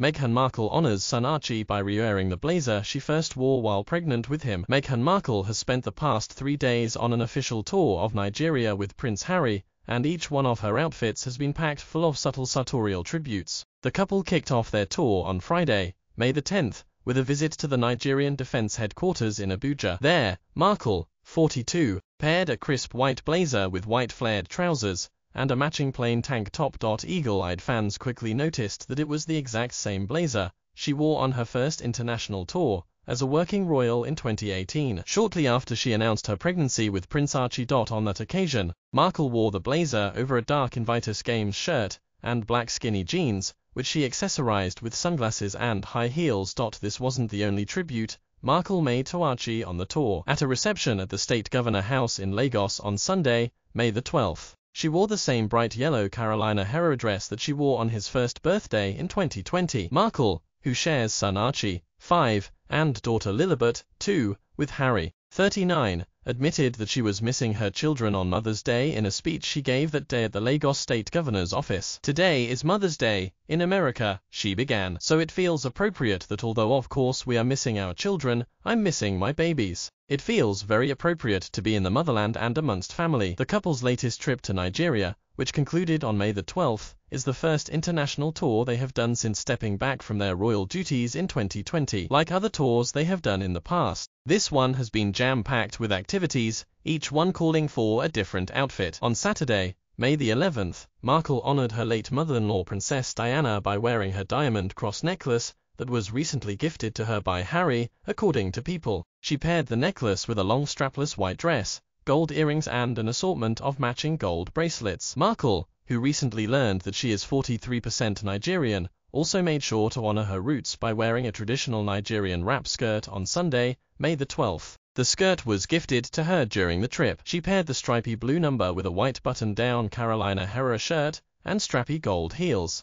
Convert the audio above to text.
Meghan Markle honors son Archie by re-wearing the blazer she first wore while pregnant with him. Meghan Markle has spent the past three days on an official tour of Nigeria with Prince Harry, and each one of her outfits has been packed full of subtle sartorial tributes. The couple kicked off their tour on Friday, May the 10th, with a visit to the Nigerian Defense Headquarters in Abuja. There, Markle, 42, paired a crisp white blazer with white flared trousers, and a matching plain tank top. Eagle-eyed fans quickly noticed that it was the exact same blazer she wore on her first international tour as a working royal in 2018. Shortly after she announced her pregnancy with Prince Archie. On that occasion, Markle wore the blazer over a dark Invictus Games shirt and black skinny jeans, which she accessorized with sunglasses and high heels. This wasn't the only tribute Markle made to Archie on the tour. At a reception at the State Governor House in Lagos on Sunday, May the 12th, she wore the same bright yellow Carolina Herrera dress that she wore on his first birthday in 2020. Markle, who shares son Archie, 5, and daughter Lilibet, 2, with Harry, 39, admitted that she was missing her children on Mother's Day in a speech she gave that day at the Lagos State Governor's office. Today is Mother's Day, in America, she began, so it feels appropriate that although of course we are missing our children, I'm missing my babies. It feels very appropriate to be in the motherland and amongst family. The couple's latest trip to Nigeria, which concluded on May the 12th, is the first international tour they have done since stepping back from their royal duties in 2020. Like other tours they have done in the past, this one has been jam-packed with activities, each one calling for a different outfit. On Saturday, May the 11th, Markle honored her late mother-in-law Princess Diana by wearing her diamond cross necklace that was recently gifted to her by Harry, according to People. She paired the necklace with a long strapless white dress, gold earrings and an assortment of matching gold bracelets. Markle, who recently learned that she is 43% Nigerian, also made sure to honor her roots by wearing a traditional Nigerian wrap skirt on Sunday, May the 12th. The skirt was gifted to her during the trip. She paired the stripy blue number with a white button-down Carolina Herrera shirt and strappy gold heels.